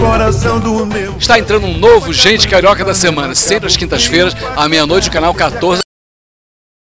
coração do meu. Está entrando um novo Gente Carioca da Semana, sempre às quintas-feiras, à meia-noite, no canal 14.